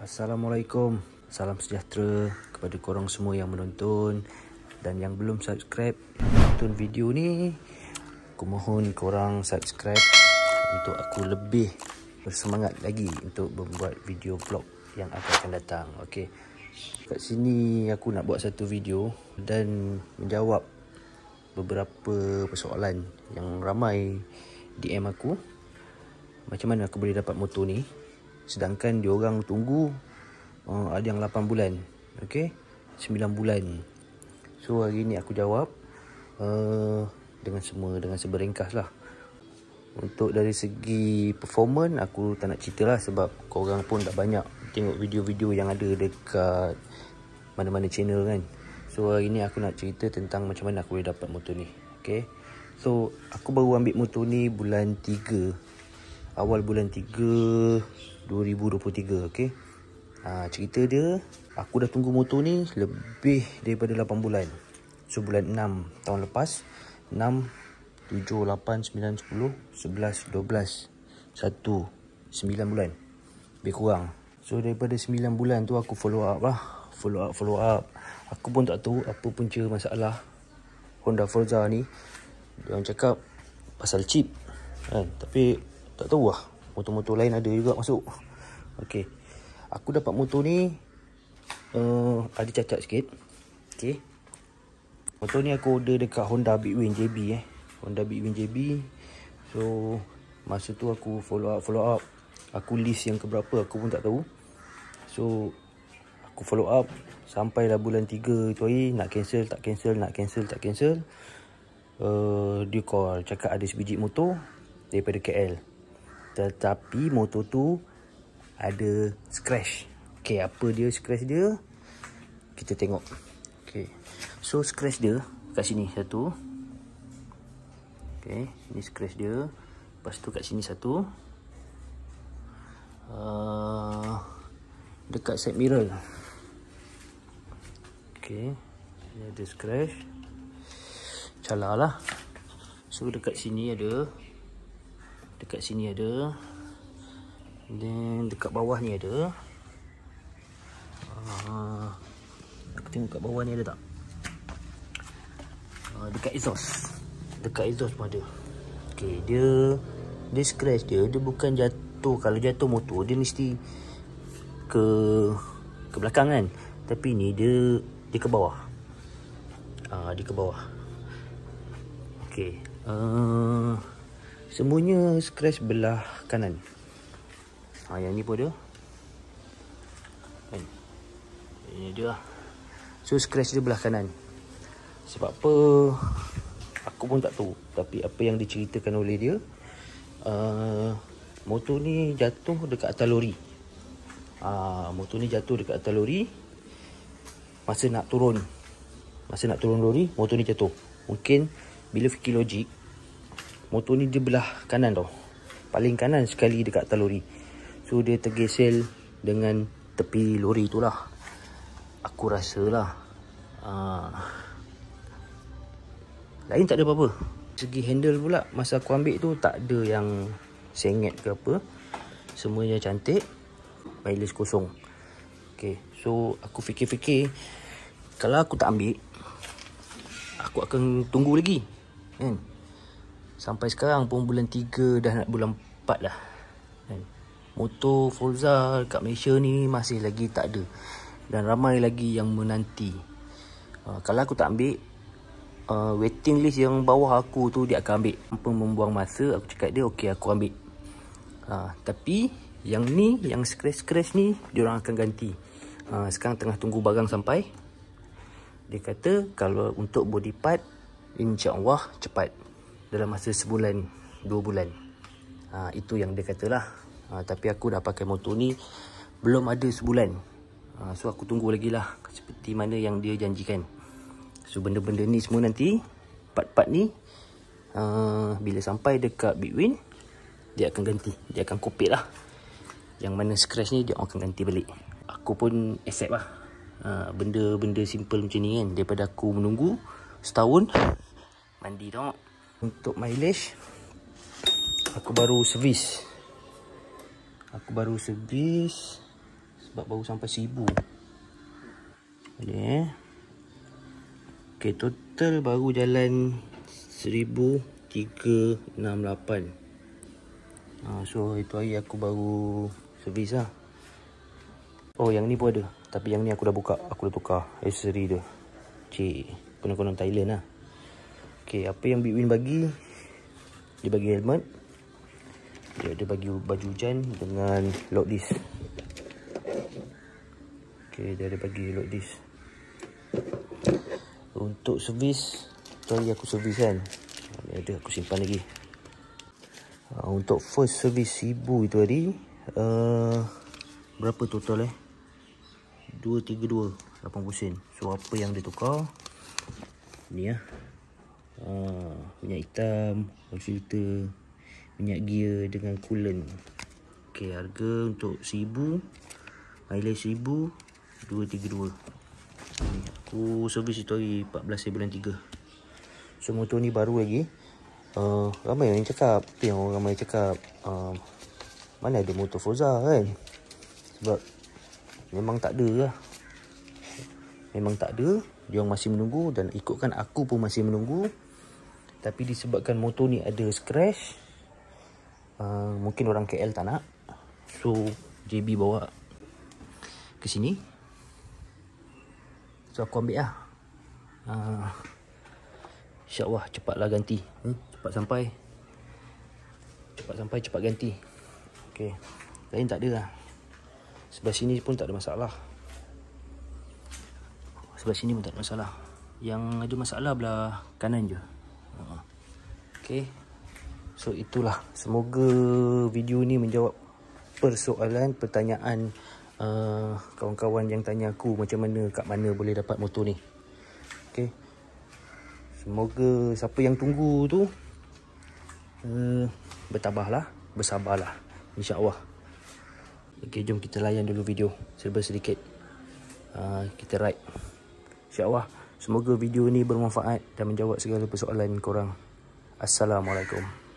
Assalamualaikum. Salam sejahtera kepada korang semua yang menonton Dan yang belum subscribe Tonton video ni. Aku mohon korang subscribe Untuk aku lebih bersemangat lagi Untuk membuat video vlog yang akan datang Okay Kat sini aku nak buat satu video Dan menjawab beberapa persoalan Yang ramai DM aku. Macam mana aku boleh dapat motor ni Sedangkan diorang tunggu uh, Ada yang 8 bulan. Okay 9 bulan. So hari ni aku jawab uh, Dengan semua Dengan seberingkas lah. Untuk dari segi performance Aku tak nak cerita lah Sebab korang pun dah banyak Tengok video-video yang ada dekat Mana-mana channel kan. So hari ni aku nak cerita tentang Macam mana aku boleh dapat motor ni. Okay So aku baru ambil motor ni Bulan 3 Awal bulan 3 2023 okey. Ha, cerita dia aku dah tunggu motor ni lebih daripada 8 bulan. So bulan 6 tahun lepas 6 7 8 9 10 11 12 1 9 bulan. Lebih kurang. So daripada 9 bulan tu aku follow up lah. Follow up follow up. Aku pun tak tahu apa punca masalah Honda Forza ni. Dia orang cakap pasal chip. Kan? Tapi tak tahu lah motor-motor lain ada juga masuk. Okey. Aku dapat motor ni uh, ada cacat sikit. Okey. Motor ni aku order dekat Honda Big JB eh. Honda Big JB. So masa tu aku follow up follow up. Aku list yang keberapa aku pun tak tahu. So aku follow up sampailah bulan 3 tu hari nak cancel tak cancel nak cancel tak cancel. Uh, dia call cakap ada sebiji motor daripada KL tetapi motor tu ada scratch. Okey, apa dia scratch dia? Kita tengok. Okey. So scratch dia kat sini satu. Okey, ini scratch dia. Lepas tu kat sini satu. Uh, dekat side mirror. Okey. Ini ada scratch. Calalah. So dekat sini ada dekat sini ada. Dan dekat bawah ni ada. Uh, tengok kat bawah ni ada tak? Uh, dekat exhaust. Dekat exhaust pun ada. Ok dia dia scratch dia dia bukan jatuh. Kalau jatuh motor dia mesti ke ke belakang kan? Tapi ni dia dia ke bawah. Uh, dia ke bawah. Ok uh, Semuanya scratch belah kanan. Ha, yang ni pun ada. Kan? Ini dia lah. So scratch dia belah kanan. Sebab apa? Aku pun tak tahu. Tapi apa yang diceritakan oleh dia. Uh, motor ni jatuh dekat atas lori. Uh, motor ni jatuh dekat atas lori. Masa nak turun. Masa nak turun lori, motor ni jatuh. Mungkin bila fikir logik, motor ni dia belah kanan tau. Paling kanan sekali dekat atas lori. So dia tergesel dengan tepi lori tu lah. Aku rasa lah. Uh, lain tak ada apa-apa. Segi handle pula masa aku ambil tu tak ada yang sengit ke apa. Semuanya cantik. Mileage kosong. Okay, so aku fikir-fikir kalau aku tak ambil aku akan tunggu lagi kan Sampai sekarang pun bulan 3 dah nak bulan 4 dah. Kan? Motor Forza kat Malaysia ni masih lagi tak ada. Dan ramai lagi yang menanti. Uh, kalau aku tak ambil, uh, waiting list yang bawah aku tu dia akan ambil. Tanpa membuang masa, aku cakap dia, okey aku ambil. Uh, tapi, yang ni, yang scratch-scratch ni, dia orang akan ganti. Uh, sekarang tengah tunggu barang sampai. Dia kata, kalau untuk body part, insyaAllah cepat dalam masa sebulan dua bulan. Ha, itu yang dia katalah. Ha, tapi aku dah pakai motor ni belum ada sebulan. Ha, so aku tunggu lagi lah seperti mana yang dia janjikan. So benda-benda ni semua nanti part-part ni uh, bila sampai dekat Big Win dia akan ganti. Dia akan kopit lah. Yang mana scratch ni dia akan ganti balik. Aku pun accept lah. Benda-benda uh, simple macam ni kan. Daripada aku menunggu setahun mandi tengok untuk mileage aku baru servis aku baru servis sebab baru sampai seribu. Ini eh. Total baru jalan 1368. Ha, so itu hari aku baru servis lah. Oh yang ni pun ada. Tapi yang ni aku dah buka. Aku dah tukar accessory dia. Cik. Konon-konon Thailand lah. Okay apa yang Bitwin bagi. Dia bagi helmet. Dia ada bagi baju hujan dengan load disc. Okay dia ada bagi load disc. Untuk servis tu hari aku servis kan? Ada aku simpan lagi. Uh, untuk first servis ibu itu hari uh, berapa total eh? 232 80 sen. So apa yang dia tukar? Ni ya uh, minyak hitam oil filter minyak gear dengan coolant. Ok harga untuk 1000 mileage 1000 232 ni aku servis itu hari 14 bulan 3 so motor ni baru lagi. Uh, ramai yang cakap. Tapi yang orang ramai cakap? Uh, mana ada motor Forza kan? Sebab memang tak ada lah. Memang tak ada. Dia masih menunggu dan ikutkan aku pun masih menunggu tapi disebabkan motor ni ada scratch uh, mungkin orang KL tak nak. So JB bawa ke sini. So aku ambil lah. Uh, InsyaAllah cepatlah ganti. Hmm? Cepat sampai. Cepat sampai cepat ganti. Okay Lain tak ada lah. Sebelah sini pun tak ada masalah. Sebelah sini pun tak ada masalah. Yang ada masalah belah kanan je Okay So itulah Semoga video ni menjawab Persoalan Pertanyaan uh, kawan-kawan yang tanya aku macam mana kat mana boleh dapat motor ni. Okey. Semoga siapa yang tunggu tu uh, bertabahlah, bersabarlah insya-Allah. Okey, jom kita layan dulu video serba sedikit. Uh, kita ride. Insya-Allah semoga video ni bermanfaat dan menjawab segala persoalan korang. Assalamualaikum.